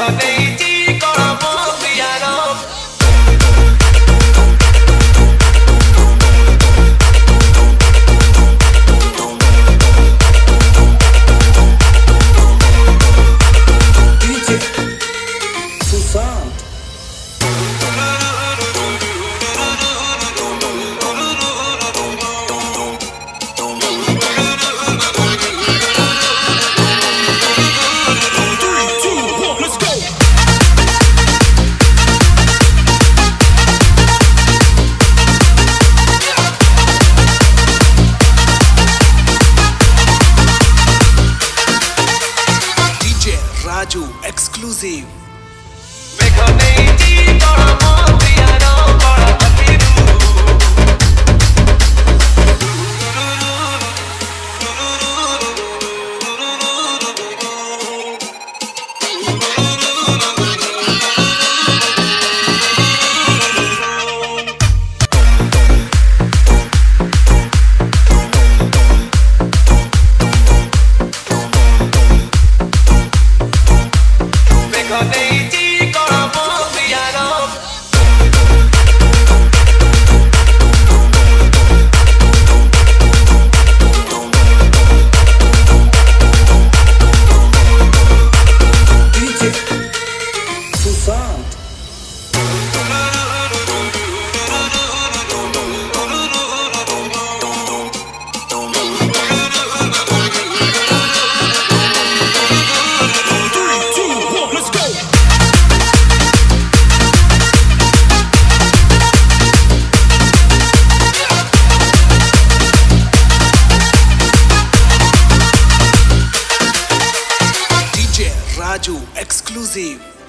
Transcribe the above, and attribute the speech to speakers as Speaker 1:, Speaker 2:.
Speaker 1: Your lady Raju exclusive Cause they Cruzeiro.